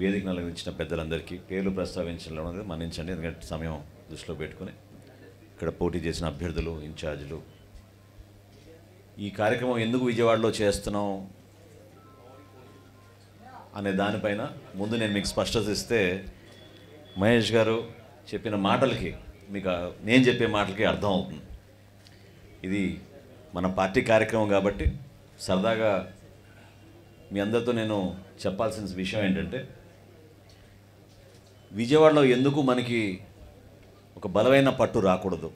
వేదిక నలగించిన పెద్దలందరికీ పేర్లు ప్రస్తావించడం మన్నించండి ఎందుకంటే సమయం దృష్టిలో పెట్టుకుని ఇక్కడ పోటీ చేసిన అభ్యర్థులు ఇన్ఛార్జీలు. ఈ కార్యక్రమం ఎందుకు విజయవాడలో చేస్తున్నాం అనే దానిపైన ముందు నేను మీకు స్పష్టత ఇస్తే మహేష్ గారు చెప్పిన మాటలకి మీకు నేను చెప్పే మాటలకి అర్థం అవుతుంది. ఇది మన పార్టీ కార్యక్రమం కాబట్టి సరదాగా మీ అందరితో నేను చెప్పాల్సిన విషయం ఏంటంటే విజయవాడలో ఎందుకు మనకి ఒక బలమైన పట్టు రాకూడదు?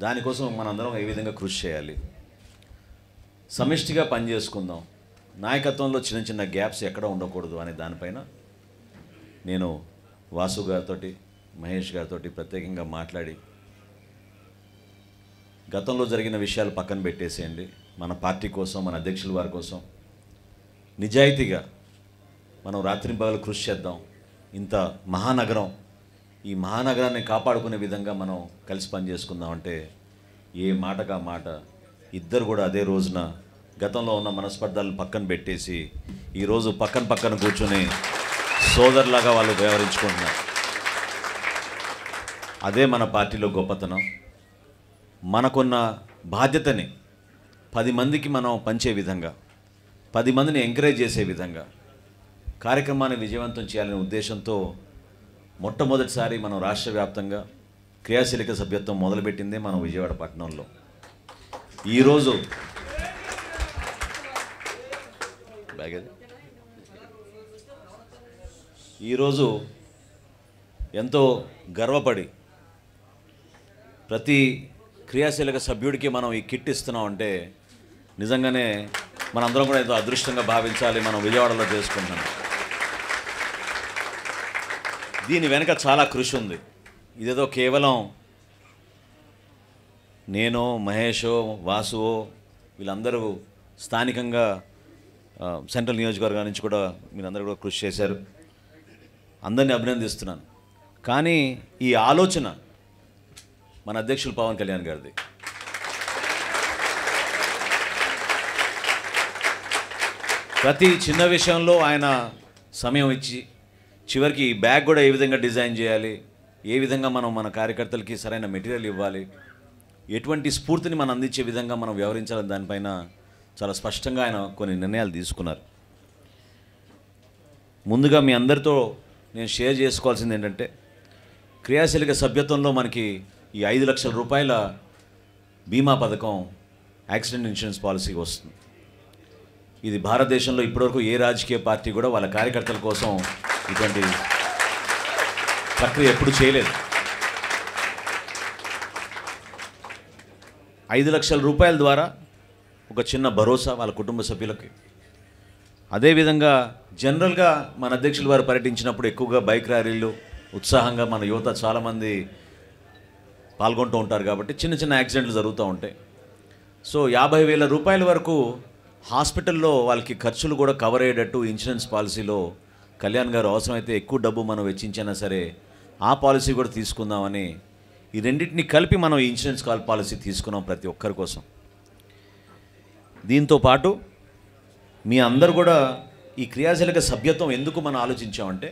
దానికోసం మనందరం ఏ విధంగా కృషి చేయాలి? సమిష్టిగా పనిచేసుకుందాం. నాయకత్వంలో చిన్న చిన్న గ్యాప్స్ ఎక్కడ ఉండకూడదు అనే దానిపైన నేను వాసు గారితో మహేష్ గారితో ప్రత్యేకంగా మాట్లాడి గతంలో జరిగిన విషయాలు పక్కన పెట్టేసేయండి. మన పార్టీ కోసం మన అధ్యక్షుల వారి కోసం. నిజాయితీగా మనం రాత్రింపగలు కృషి చేద్దాం. ఇంత మహానగరం ఈ మహానగరాన్ని కాపాడుకునే విధంగా మనం కలిసి పనిచేసుకుందాం అంటే ఏ మాటగా మాట. ఇద్దరు కూడా అదే రోజున గతంలో ఉన్న మనస్పర్ధలను పక్కన పెట్టేసి ఈరోజు పక్కన పక్కన కూర్చొని సోదరులాగా వాళ్ళు వ్యవహరించుకుంటున్నారు. అదే మన పార్టీలో గొప్పతనం. మనకున్న బాధ్యతని పది మందికి మనం పంచే విధంగా పది మందిని ఎంకరేజ్ చేసే విధంగా కార్యక్రమాన్ని విజయవంతం చేయాలనే ఉద్దేశంతో మొట్టమొదటిసారి మనం రాష్ట్ర వ్యాప్తంగా క్రియాశీలక సభ్యత్వం మొదలుపెట్టిందే మనం విజయవాడ పట్టణంలో. ఈరోజు ఈరోజు ఎంతో గర్వపడి ప్రతి క్రియాశీలక సభ్యుడికి మనం ఈ కిట్ ఇస్తున్నాం అంటే నిజంగానే మనందరం కూడా ఎంతో అదృష్టంగా భావించాలి మనం విజయవాడలో చేసుకుంటున్నాం. దీని వెనుక చాలా కృషి ఉంది. ఇదేదో కేవలం నేను మహేషో వాసువో వీళ్ళందరూ స్థానికంగా సెంట్రల్ నియోజకవర్గం నుంచి కూడా మీరందరూ కూడా కృషి చేశారు. అందరినీ అభినందిస్తున్నాను. కానీ ఈ ఆలోచన మన అధ్యక్షులు పవన్ కళ్యాణ్ గారిది. ప్రతి చిన్న విషయంలో ఆయన సమయం ఇచ్చి చివరికి బ్యాగ్ కూడా ఏ విధంగా డిజైన్ చేయాలి ఏ విధంగా మనం మన కార్యకర్తలకి సరైన మెటీరియల్ ఇవ్వాలి ఎటువంటి స్ఫూర్తిని మనం అందించే విధంగా మనం వ్యవహరించాలని దానిపైన చాలా స్పష్టంగా ఆయన కొన్ని నిర్ణయాలు తీసుకున్నారు. ముందుగా మీ అందరితో నేను షేర్ చేసుకోవాల్సింది ఏంటంటే క్రియాశీలక సభ్యత్వంలో మనకి ఈ ఐదు లక్షల రూపాయల బీమా పథకం యాక్సిడెంట్ ఇన్సూరెన్స్ పాలసీకి వస్తుంది. ఇది భారతదేశంలో ఇప్పటివరకు ఏ రాజకీయ పార్టీ కూడా వాళ్ళ కార్యకర్తల కోసం ఇటువంటి ప్రక్రియ ఎప్పుడు చేయలేదు. ఐదు లక్షల రూపాయల ద్వారా ఒక చిన్న భరోసా వాళ్ళ కుటుంబ సభ్యులకి. అదేవిధంగా జనరల్గా మన అధ్యక్షులు వారు పర్యటించినప్పుడు ఎక్కువగా బైక్ ర్యాలీలు ఉత్సాహంగా మన యువత చాలామంది పాల్గొంటూ ఉంటారు కాబట్టి చిన్న చిన్న యాక్సిడెంట్లు జరుగుతూ ఉంటాయి. సో యాభై వేల రూపాయల వరకు హాస్పిటల్లో వాళ్ళకి ఖర్చులు కూడా కవర్ అయ్యేటట్టు ఇన్సూరెన్స్ పాలసీలో కళ్యాణ్ గారు అవసరమైతే ఎక్కువ డబ్బు మనం వెచ్చించినా సరే ఆ పాలసీ కూడా తీసుకుందామని ఈ రెండింటిని కలిపి మనం ఈ ఇన్సూరెన్స్ కాల్ పాలసీ తీసుకున్నాం ప్రతి ఒక్కరి కోసం. దీంతో పాటు మీ అందరు కూడా ఈ క్రియాశీలక సభ్యత్వం ఎందుకు మనం ఆలోచించామంటే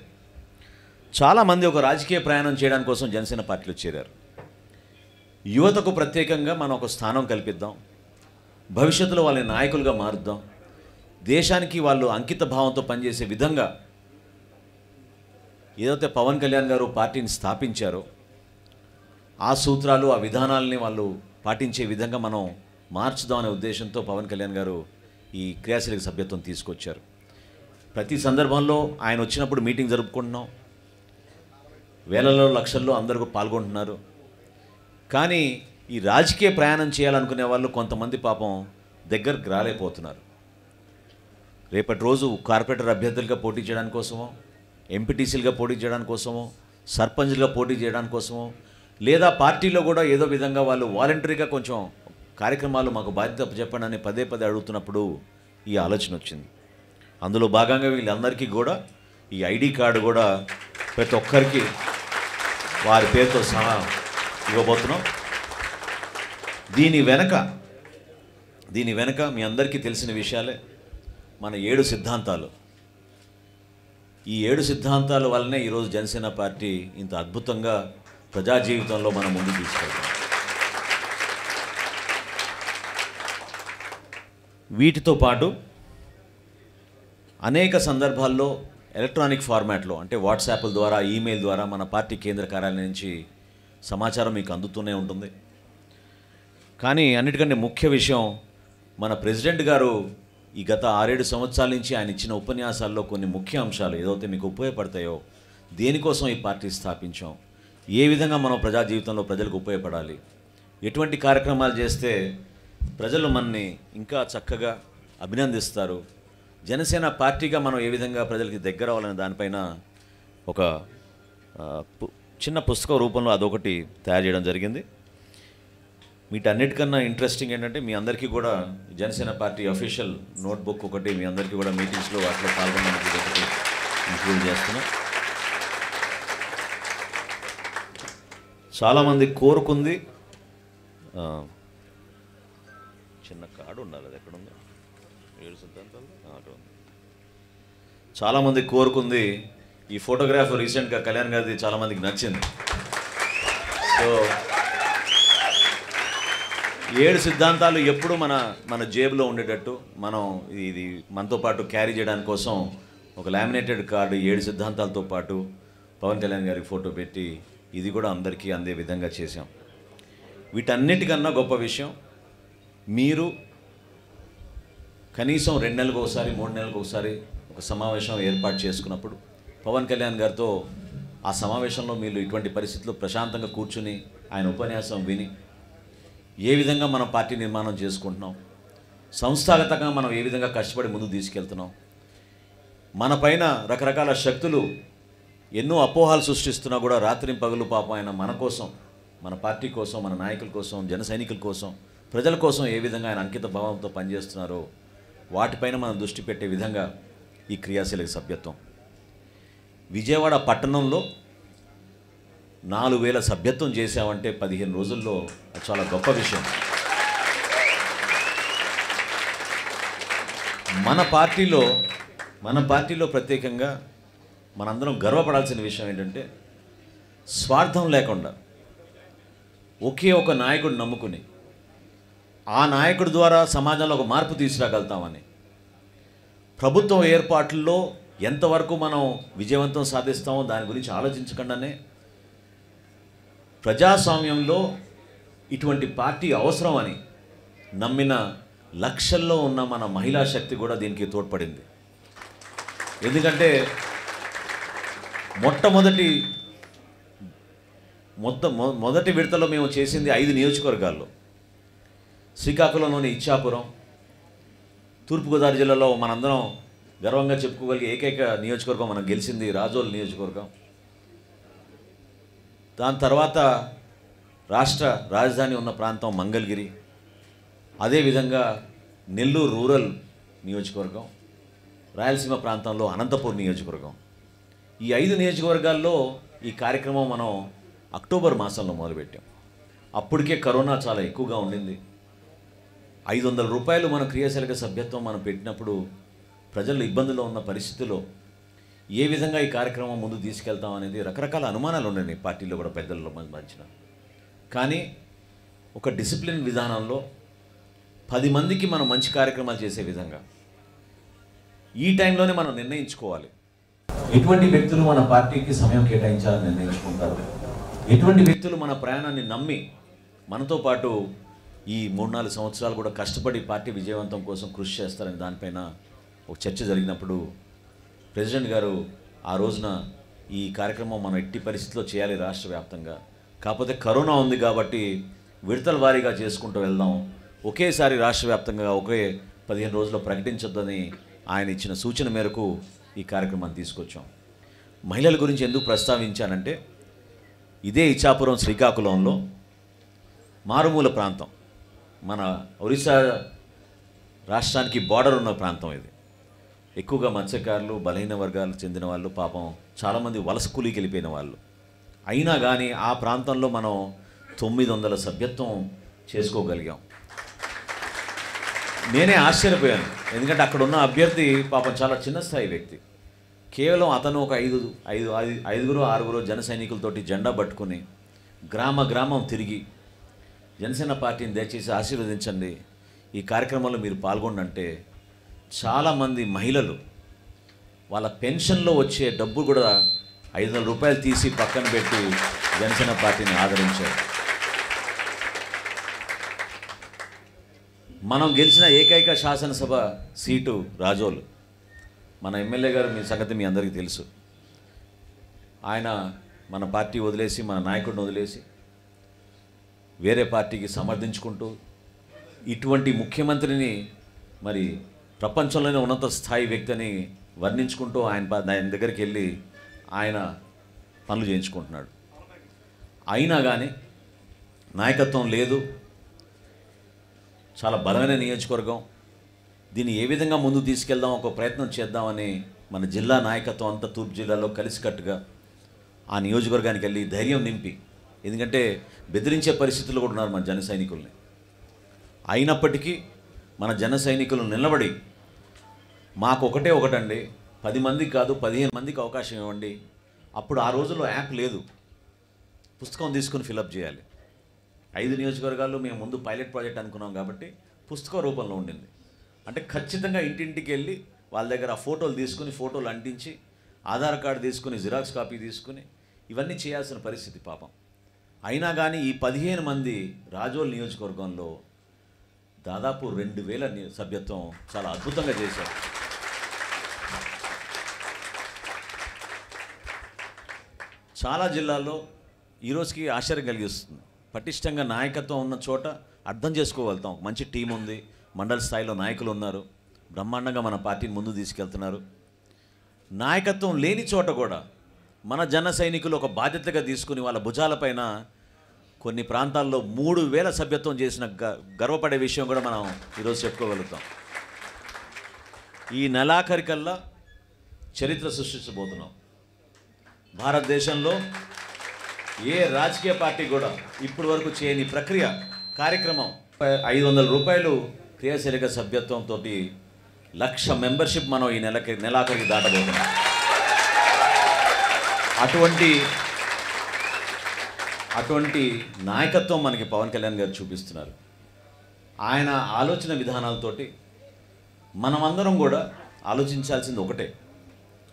చాలామంది ఒక రాజకీయ ప్రయాణం చేయడానికి కోసం జనసేన పార్టీలో చేరారు. యువతకు ప్రత్యేకంగా మనం ఒక స్థానం కల్పిద్దాం. భవిష్యత్తులో వాళ్ళని నాయకులుగా మారుద్దాం. దేశానికి వాళ్ళు అంకిత భావంతో పనిచేసే విధంగా ఏదైతే పవన్ కళ్యాణ్ గారు పార్టీని స్థాపించారో ఆ సూత్రాలు ఆ విధానాలని వాళ్ళు పాటించే విధంగా మనం మార్చుదాం అనే ఉద్దేశంతో పవన్ కళ్యాణ్ గారు ఈ క్రియాశీలక సభ్యత్వం తీసుకొచ్చారు. ప్రతి సందర్భంలో ఆయన వచ్చినప్పుడు మీటింగ్ జరుపుకుంటున్నాం. వేలలో లక్షల్లో అందరూ పాల్గొంటున్నారు. కానీ ఈ రాజకీయ ప్రయాణం చేయాలనుకునే వాళ్ళు కొంతమంది పాపం దగ్గరకు రాలేకపోతున్నారు. రేపటి రోజు కార్పొరేటర్ అభ్యర్థులుగా పోటీ చేయడానికి కోసమో ఎంపీటీసీలుగా పోటీ చేయడానికి కోసమో సర్పంచ్లుగా పోటీ చేయడానికి కోసమో లేదా పార్టీలో కూడా ఏదో విధంగా వాళ్ళు వాలంటరీగా కొంచెం కార్యక్రమాలు మాకు బాధ్యత చెప్పండి అని పదే పదే అడుగుతున్నప్పుడు ఈ ఆలోచన వచ్చింది. అందులో భాగంగా వీళ్ళందరికీ కూడా ఈ ఐడి కార్డు కూడా ప్రతి ఒక్కరికి వారి పేరుతో సహా ఇవ్వబోతున్నాం. దీని వెనక దీని వెనక మీ అందరికీ తెలిసిన విషయాలే మన ఏడు సిద్ధాంతాలు. ఈ ఏడు సిద్ధాంతాల వల్లనే ఈరోజు జనసేన పార్టీ ఇంత అద్భుతంగా ప్రజా జీవితంలో మనం ముందు తీసుకెళ్తాం వీటితో పాటు అనేక సందర్భాల్లో ఎలక్ట్రానిక్ ఫార్మాట్లో అంటే వాట్సాప్ల ద్వారా ఈమెయిల్ ద్వారా మన పార్టీ కేంద్ర కార్యాలయం నుంచి సమాచారం మీకు అందుతూనే ఉంటుంది. కానీ అన్నిటికంటే ముఖ్య విషయం మన ప్రెసిడెంట్ గారు ఈ గత ఆరేడు సంవత్సరాల నుంచి ఆయన ఇచ్చిన ఉపన్యాసాల్లో కొన్ని ముఖ్య అంశాలు ఏదైతే మీకు ఉపయోగపడతాయో దేనికోసం ఈ పార్టీ స్థాపించాం ఏ విధంగా మనం ప్రజా జీవితంలో ప్రజలకు ఉపయోగపడాలి ఎటువంటి కార్యక్రమాలు చేస్తే ప్రజలు మనని ఇంకా చక్కగా అభినందిస్తారు జనసేన పార్టీగా మనం ఏ విధంగా ప్రజలకి దగ్గర అవ్వాలనే దానిపైన ఒక చిన్న పుస్తక రూపంలో అదొకటి తయారు చేయడం జరిగింది. వీటన్నిటికన్నా ఇంట్రెస్టింగ్ ఏంటంటే మీ అందరికీ కూడా జనసేన పార్టీ అఫీషియల్ నోట్బుక్ ఒకటి మీ అందరికీ కూడా మీటింగ్స్లో వాటిలో పాల్గొనడానికి ఒకటి ఇంక్లూడ్ చేస్తున్నాం. చాలామంది కోరుకుంది. చిన్న కార్డు ఉండాలి అది ఎక్కడ ఉంది? ఏడు సిద్ధాంతాలు? అక్కడ ఉంది. చాలామంది కోరుకుంది ఈ ఫోటోగ్రాఫ్ రీసెంట్గా కళ్యాణ్ గారిది చాలామందికి నచ్చింది. సో ఏడు సిద్ధాంతాలు ఎప్పుడు మన మన జేబులో ఉండేటట్టు మనం ఇది మనతో పాటు క్యారీ చేయడానికి కోసం ఒక లామినేటెడ్ కార్డు ఏడు సిద్ధాంతాలతో పాటు పవన్ కళ్యాణ్ గారికి ఫోటో పెట్టి ఇది కూడా అందరికీ అందే విధంగా చేశాం. వీటన్నిటికన్నా గొప్ప విషయం మీరు కనీసం రెండు నెలలకు ఒకసారి మూడు నెలలకు ఒకసారి ఒక సమావేశం ఏర్పాటు చేసుకున్నప్పుడు పవన్ కళ్యాణ్ గారితో ఆ సమావేశంలో మీరు ఇటువంటి పరిస్థితుల్లో ప్రశాంతంగా కూర్చుని ఆయన ఉపన్యాసం విని ఏ విధంగా మనం పార్టీ నిర్మాణం చేసుకుంటున్నాం సంస్థాగతంగా మనం ఏ విధంగా కష్టపడి ముందుకు తీసుకెళ్తున్నాం మన పైన రకరకాల శక్తులు ఎన్నో అపోహాలు సృష్టిస్తున్నా కూడా రాత్రి పగలు పాపం ఆయన మన కోసం మన పార్టీ కోసం మన నాయకుల కోసం జన సైనికుల కోసం ప్రజల కోసం ఏ విధంగా ఆయన అంకిత భావంతో పనిచేస్తున్నారో వాటిపైన మనం దృష్టి పెట్టే విధంగా ఈ క్రియాశీలక సభ్యత్వం. విజయవాడ పట్టణంలో నాలుగు వేల సభ్యత్వం చేశామంటే పదిహేను రోజుల్లో చాలా గొప్ప విషయం. మన పార్టీలో మన పార్టీలో ప్రత్యేకంగా మనందరం గర్వపడాల్సిన విషయం ఏంటంటే స్వార్థం లేకుండా ఒకే ఒక నాయకుడు నమ్ముకుని ఆ నాయకుడి ద్వారా సమాజంలో ఒక మార్పు తీసుకురాగలుగుతామని ప్రభుత్వం ఏర్పాట్లలో ఎంతవరకు మనం విజయవంతం సాధిస్తామో దాని గురించి ఆలోచించకుండానే ప్రజాస్వామ్యంలో ఇటువంటి పార్టీ అవసరం అని నమ్మిన లక్షల్లో ఉన్న మన మహిళా శక్తి కూడా దీనికి తోడ్పడింది. ఎందుకంటే మొట్టమొదటి మొత్తం మొదటి విడతలో మేము చేసింది ఐదు నియోజకవర్గాల్లో. శ్రీకాకుళంలోని ఇచ్చాపురం తూర్పుగోదావరి జిల్లాలో మనందరం గర్వంగా చెప్పుకోగలిగే ఏకైక నియోజకవర్గం మనం గెలిచింది రాజోల్ నియోజకవర్గం. దాని తర్వాత రాష్ట్ర రాజధాని ఉన్న ప్రాంతం మంగళగిరి. అదేవిధంగా నెల్లూరు రూరల్ నియోజకవర్గం రాయలసీమ ప్రాంతంలో అనంతపూర్ నియోజకవర్గం. ఈ ఐదు నియోజకవర్గాల్లో ఈ కార్యక్రమం మనం అక్టోబర్ మాసంలో మొదలుపెట్టాం. అప్పటికే కరోనా చాలా ఎక్కువగా ఉండింది. ఐదు వందల రూపాయలు మన క్రియాశీలక సభ్యత్వం మనం పెట్టినప్పుడు ప్రజలు ఇబ్బందుల్లో ఉన్న పరిస్థితుల్లో ఏ విధంగా ఈ కార్యక్రమం ముందు తీసుకెళ్తాం అనేది రకరకాల అనుమానాలు ఉన్నాయి పార్టీలో కూడా పెద్దల్లో మధ్యన కానీ ఒక డిసిప్లిన్ విధానంలో పది మందికి మనం మంచి కార్యక్రమాలు చేసే విధంగా ఈ టైంలోనే మనం నిర్ణయించుకోవాలి. ఎటువంటి వ్యక్తులు మన పార్టీకి సమయం కేటాయించాలని నిర్ణయించుకుంటారు? ఎటువంటి వ్యక్తులు మన ప్రయాణాన్ని నమ్మి మనతో పాటు ఈ మూడు నాలుగు సంవత్సరాలు కూడా కష్టపడి పార్టీ విజయవంతం కోసం కృషి చేస్తారని దానిపైన ఒక చర్చ జరిగినప్పుడు ప్రెసిడెంట్ గారు ఆ రోజున ఈ కార్యక్రమం మనం ఎట్టి పరిస్థితిలో చేయాలి రాష్ట్ర వ్యాప్తంగా. కాకపోతే కరోనా ఉంది కాబట్టి విడతల వారీగా చేసుకుంటూ వెళ్దాం. ఒకేసారి రాష్ట్ర వ్యాప్తంగా ఒకే పదిహేను రోజుల్లో ప్రకటించొద్దని ఆయన ఇచ్చిన సూచన మేరకు ఈ కార్యక్రమాన్ని తీసుకొచ్చాం. మహిళల గురించి ఎందుకు ప్రస్తావించానంటే ఇదే ఇచ్చాపురం శ్రీకాకుళంలో మారుమూల ప్రాంతం. మన ఒరిస్సా రాష్ట్రానికి బార్డర్ ఉన్న ప్రాంతం ఇది. ఎక్కువగా మత్స్యకారులు బలహీన వర్గాలకు చెందిన వాళ్ళు పాపం చాలామంది వలస కూలీకి వెళ్ళిపోయిన వాళ్ళు. అయినా కానీ ఆ ప్రాంతంలో మనం తొమ్మిది వందల సభ్యత్వం చేసుకోగలిగాం. నేనే ఆశ్చర్యపోయాను. ఎందుకంటే అక్కడ ఉన్న అభ్యర్థి పాపం చాలా చిన్న స్థాయి వ్యక్తి. కేవలం అతను ఒక ఐదు ఐదు ఐదు ఐదుగురు ఆరుగురు జన సైనికులతోటి జెండా పట్టుకుని గ్రామ గ్రామం తిరిగి జనసేన పార్టీని దయచేసి ఆశీర్వదించండి. ఈ కార్యక్రమంలో మీరు పాల్గొండంటే చాలామంది మహిళలు వాళ్ళ పెన్షన్లో వచ్చే డబ్బు కూడా ఐదు వందల రూపాయలు తీసి పక్కన పెట్టి జనసేన పార్టీని ఆదరించారు. మనం గెలిచిన ఏకైక శాసనసభ సీటు రాజోలు. మన ఎమ్మెల్యే గారు మీ సంగతి మీ అందరికీ తెలుసు. ఆయన మన పార్టీ వదిలేసి మన నాయకుడిని వదిలేసి వేరే పార్టీకి సమర్థించుకుంటూ ఇటువంటి ముఖ్యమంత్రిని మరి ప్రపంచంలోనే ఉన్నత స్థాయి వ్యక్తిని వర్ణించుకుంటూ ఆయన ఆయన దగ్గరికి వెళ్ళి ఆయన పనులు చేయించుకుంటున్నాడు. అయినా కానీ నాయకత్వం లేదు. చాలా బలమైన నియోజకవర్గం. దీన్ని ఏ విధంగా ముందు తీసుకెళ్దాం ఒక ప్రయత్నం చేద్దామని మన జిల్లా నాయకత్వం అంతా తూర్పు జిల్లాలో కలిసికట్టుగా ఆ నియోజకవర్గానికి వెళ్ళి ధైర్యం నింపి ఎందుకంటే బెదిరించే పరిస్థితులు కూడా ఉన్నారు మన జన సైనికుల్ని. అయినప్పటికీ మన జన సైనికులు నిలబడి మాకు ఒకటే ఒకటండి. పది మందికి కాదు పదిహేను మందికి అవకాశం ఇవ్వండి. అప్పుడు ఆ రోజుల్లో యాప్ లేదు. పుస్తకం తీసుకుని ఫిలప్ చేయాలి. ఐదు నియోజకవర్గాల్లో మేము ముందు పైలట్ ప్రాజెక్ట్ అనుకున్నాం కాబట్టి పుస్తక రూపంలో ఉండింది. అంటే ఖచ్చితంగా ఇంటింటికి వెళ్ళి వాళ్ళ దగ్గర ఆ ఫోటోలు తీసుకుని ఫోటోలు అంటించి ఆధార్ కార్డు తీసుకుని జిరాక్స్ కాపీ తీసుకుని ఇవన్నీ చేయాల్సిన పరిస్థితి పాపం. అయినా కానీ ఈ పదిహేను మంది రాజోల్ నియోజకవర్గంలో దాదాపు రెండు వేల సభ్యత్వం చాలా అద్భుతంగా చేశారు. చాలా జిల్లాల్లో ఈరోజుకి ఆశ్చర్యం కలిగిస్తుంది. పటిష్టంగా నాయకత్వం ఉన్న చోట అర్థం చేసుకోగలుగుతాం. మంచి టీం ఉంది. మండల స్థాయిలో నాయకులు ఉన్నారు. బ్రహ్మాండంగా మన పార్టీని ముందు తీసుకెళ్తున్నారు. నాయకత్వం లేని చోట కూడా మన జన సైనికులు ఒక బాధ్యతగా తీసుకుని వాళ్ళ భుజాలపైన కొన్ని ప్రాంతాల్లో మూడు వేల సభ్యత్వం చేసిన గ గర్వపడే విషయం కూడా మనం ఈరోజు చెప్పుకోగలుగుతాం. ఈ నెలాఖరికల్లా చరిత్ర సృష్టించబోతున్నాం. భారతదేశంలో ఏ రాజకీయ పార్టీ కూడా ఇప్పటి వరకు చేయని ప్రక్రియ కార్యక్రమం ఐదు వందల రూపాయలు క్రియాశీలక సభ్యత్వంతో లక్ష మెంబర్షిప్ మనం ఈ నెలకి నెలాఖరికి దాటబోతున్నాం. అటువంటి అటువంటి నాయకత్వం మనకి పవన్ కళ్యాణ్ గారు చూపిస్తున్నారు. ఆయన ఆలోచన విధానాలతోటి మనమందరం కూడా ఆలోచించాల్సింది ఒకటే.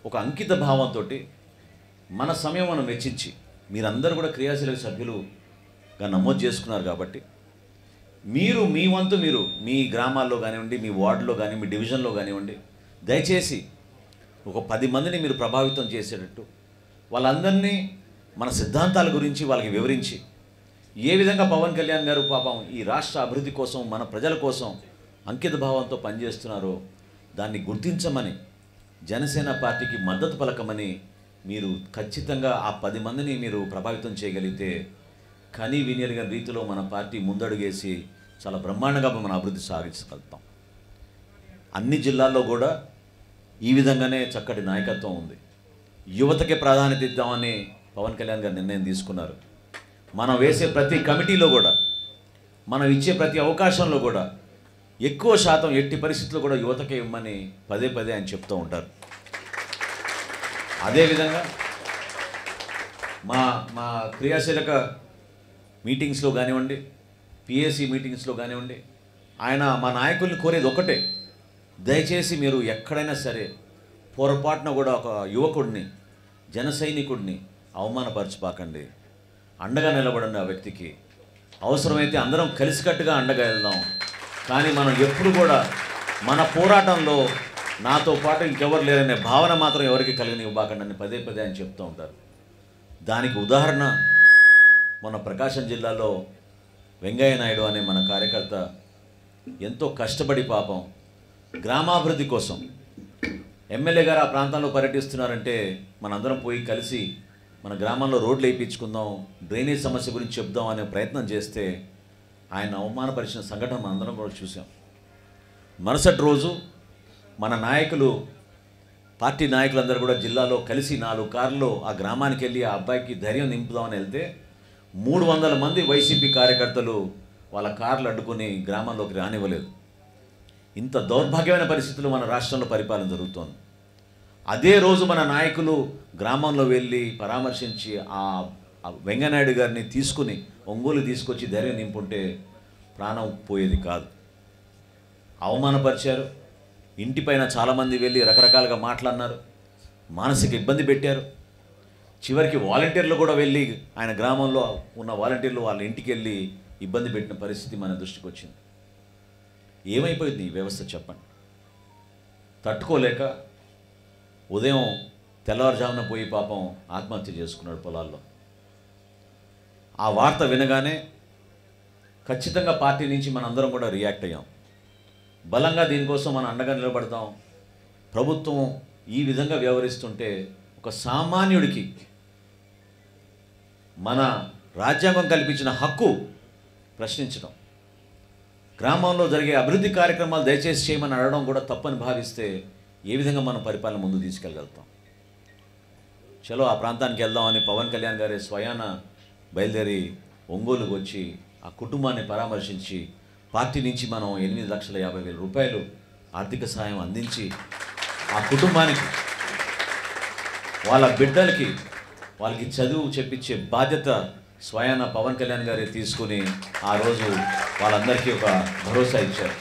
ఒక అంకిత భావంతో మన సమయం మనం వెచ్చించి మీరందరూ కూడా క్రియాశీలక సభ్యులుగా నమోదు చేసుకున్నారు కాబట్టి మీరు మీ వంతు మీరు మీ గ్రామాల్లో కానివ్వండి మీ వార్డులో కానీ మీ డివిజన్లో కానివ్వండి దయచేసి ఒక పది మందిని మీరు ప్రభావితం చేసేటట్టు వాళ్ళందరినీ మన సిద్ధాంతాల గురించి వాళ్ళకి వివరించి ఏ విధంగా పవన్ కళ్యాణ్ గారు పాపం ఈ రాష్ట్ర అభివృద్ధి కోసం మన ప్రజల కోసం అంకిత భావంతో పనిచేస్తున్నారో దాన్ని గుర్తించమని జనసేన పార్టీకి మద్దతు పలకమని మీరు ఖచ్చితంగా ఆ పది మందిని మీరు ప్రభావితం చేయగలిగితే కనీ వినియలిగిన రీతిలో మన పార్టీ ముందడుగేసి చాలా బ్రహ్మాండంగా మన అభివృద్ధి సాగించగలుగుతాం. అన్ని జిల్లాల్లో కూడా ఈ విధంగానే చక్కటి నాయకత్వం ఉంది. యువతకే ప్రాధాన్యత ఇద్దామని పవన్ కళ్యాణ్ గారు నిర్ణయం తీసుకున్నారు. మనం వేసే ప్రతి కమిటీలో కూడా మనం ఇచ్చే ప్రతి అవకాశంలో కూడా ఎక్కువ శాతం ఎట్టి పరిస్థితుల్లో కూడా యువతకే ఇవ్వమని పదే పదే ఆయన చెప్తూ ఉంటారు. అదేవిధంగా మా మా క్రియాశీలక మీటింగ్స్లో కానివ్వండి పిఎస్సి మీటింగ్స్లో కానివ్వండి ఆయన మా నాయకుల్ని కోరేది ఒకటే దయచేసి మీరు ఎక్కడైనా సరే పొరపాటున కూడా ఒక యువకుడిని జన సైనికుడిని అవమానపరచుపాకండి అండగా నిలబడండి ఆ వ్యక్తికి. అవసరమైతే అందరం కలిసికట్టుగా అండగా వెళ్దాం. కానీ మనం ఎప్పుడు కూడా మన పోరాటంలో నాతో పాటు ఇంకెవరు లేరనే భావన మాత్రం ఎవరికి కలిగనివ్వబాకండి అని పదే పదే అని చెప్తూ ఉంటారు. దానికి ఉదాహరణ మన ప్రకాశం జిల్లాలో వెంగయ్య నాయుడు అనే మన కార్యకర్త ఎంతో కష్టపడి పాపం గ్రామాభివృద్ధి కోసం ఎమ్మెల్యే గారు ఆ ప్రాంతంలో పర్యటిస్తున్నారంటే మనందరం పోయి కలిసి మన గ్రామంలో రోడ్లు వేయించుకుందాం డ్రైనేజ్ సమస్య గురించి చెప్దాం అనే ప్రయత్నం చేస్తే ఆయన అవమానపరిచిన సంఘటన మనందరం కూడా చూసాం. మరుసటి రోజు మన నాయకులు పార్టీ నాయకులందరూ కూడా జిల్లాలో కలిసి నాలుగు కార్లు ఆ గ్రామానికి వెళ్ళి ఆ అబ్బాయికి ధైర్యం నింపుదామని వెళ్తే మూడు వందల మంది వైసీపీ కార్యకర్తలు వాళ్ళ కార్లు అడ్డుకొని గ్రామంలోకి రానివ్వలేదు. ఇంత దౌర్భాగ్యమైన పరిస్థితులు మన రాష్ట్రంలో పరిపాలన జరుగుతోంది. అదే రోజు మన నాయకులు గ్రామంలో వెళ్ళి పరామర్శించి ఆ ఆ వెంగనాయుడు గారిని తీసుకుని ఒంగోలు తీసుకొచ్చి ధైర్యం నింపుంటే ప్రాణం పోయేది కాదు. అవమానపరిచారు. ఇంటిపైన చాలామంది వెళ్ళి రకరకాలుగా మాట్లాడినారు. మానసిక ఇబ్బంది పెట్టారు. చివరికి వాలంటీర్లు కూడా వెళ్ళి ఆయన గ్రామంలో ఉన్న వాలంటీర్లు వాళ్ళ ఇంటికి వెళ్ళి ఇబ్బంది పెట్టిన పరిస్థితి మన దృష్టికి వచ్చింది. ఏమైపోయింది ఈ వ్యవస్థ చెప్పండి. తట్టుకోలేక ఉదయం తెల్లవారుజామున పోయి పాపం ఆత్మహత్య చేసుకున్నాడు పొలాల్లో. ఆ వార్త వినగానే ఖచ్చితంగా పార్టీ నుంచి మనందరం కూడా రియాక్ట్ అయ్యాం. బలంగా దీనికోసం మనం అండగా నిలబడతాం. ప్రభుత్వం ఈ విధంగా వ్యవహరిస్తుంటే ఒక సామాన్యుడికి మన రాజ్యాంగం కల్పించిన హక్కు ప్రశ్నించడం. గ్రామంలో జరిగే అభివృద్ధి కార్యక్రమాలు దయచేసి చేయమని అడగడం కూడా తప్పని భావిస్తే ఏ విధంగా మనం పరిపాలన ముందు తీసుకెళ్ళగలుగుతాం? చలో ఆ ప్రాంతానికి వెళ్దామని పవన్ కళ్యాణ్ గారి స్వయాన బయలుదేరి ఒంగోలుకు వచ్చి ఆ కుటుంబాన్ని పరామర్శించి పార్టీ నుంచి మనం ఎనిమిది లక్షల యాభై వేల రూపాయలు ఆర్థిక సాయం అందించి ఆ కుటుంబానికి వాళ్ళ బిడ్డలకి వాళ్ళకి చదువు చెప్పించే బాధ్యత స్వయాన పవన్ కళ్యాణ్ గారే తీసుకుని ఆ రోజు వాళ్ళందరికీ ఒక భరోసా ఇచ్చారు.